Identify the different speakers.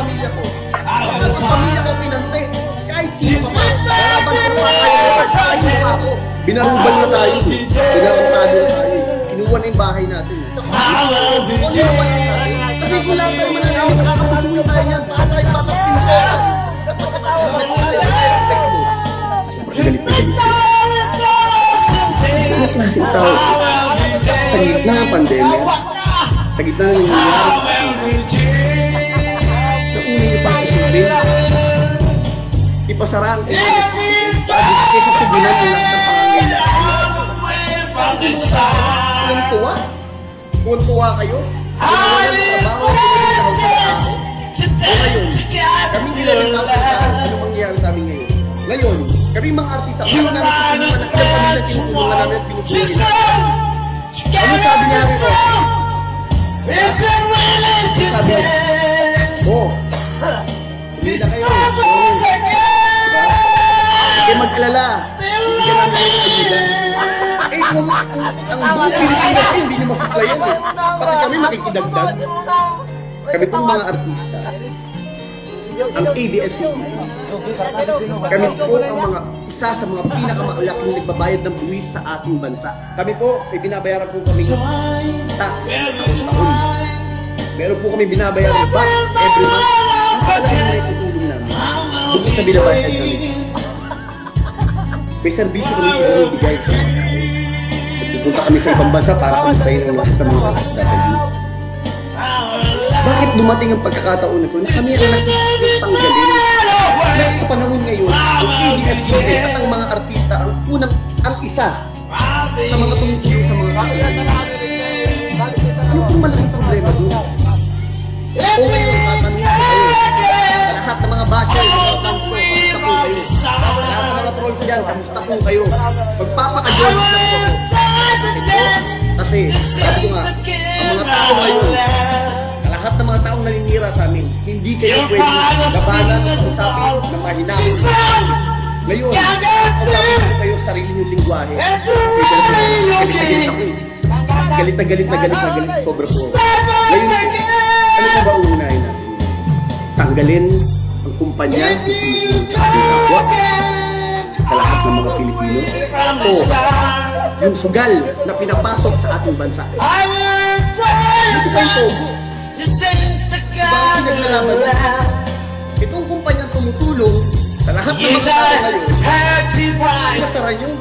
Speaker 1: pamilya ko. Bakit ang pamilya ko pinante? Kahit sino pa ko pa kayo. Sino pa ako. Binarubal na tayo. Pinarutado na tayo. Kinuha na yung bahay natin. Kasi kung lahat tayo mananawag, nakakapatulong tayo yan. Baka tayo papapin ko. Napakatawa. Respect mo. Galit na galit. Lahat klaseng tao. Sa gitna ng pandemya, sa gitna ng nangyayari, pangangailangan. Kung tuwa, kung tuwa kayo, kung wala ng trabaho, kung wala ng trabaho, o ngayon, kami nilalang tao sa ano mangyayari sa amin ngayon. Ngayon, kami mga artista, kami namin tinulungan, ilang pamilya tinutulungan namin at pinupuli namin. Ano sabi na kayo. Diba? Hindi mag-alala. Hindi ka namin kayo kaibigan. Eh, kung ang, ang buong Pilipinas ko, hindi niyo masuplayan eh. Pati kami makikidagdag. Kami pong mga artista. Ang ABS-CBN. Kami po ang mga isa sa mga pinakamalaking nagbabayad ng buwis sa ating bansa. Kami po, may binabayaran po kami tax taon-taon. Meron po kami binabayaran back every month. Namin. Bukod sa binabayad kami. May serbisyo kami sa mga tao. Pupunta kami sa ibang bansa para kamustahin ang lahat ng mga OFW. Bakit dumating ang pagkakataon na ito na kami ang nagtanggalin? Sa panahon ngayon, ang ABS-CBN at ang mga artista ang unang, ang isa sa mga tumutulong sa mga kaalaman. Ano dyan, kamusta po kayo? Magpapaka-join lang po ako. Kasi, sabi ko nga, ang mga tao ngayon, lahat ng mga taong naninira sa amin, hindi kayo pwede labanan at usapin ng mahinahon. Ngayon, usapin ko kayo sa sarili niyong lingwahe. Kasi galit na galit eh. Na galit na galit na galit, sobra po. Ngayon, ano po ba uunahin natin? Tanggalin ang kumpanya sa ating kapwa sa lahat ng mga Pilipino o yung sugal na pinapasok sa ating bansa. Hindi ko ito. Bakit pinaglalaban niya? Itong kumpanyang tumutulong sa lahat ng mga tao ngayon, nasara yun?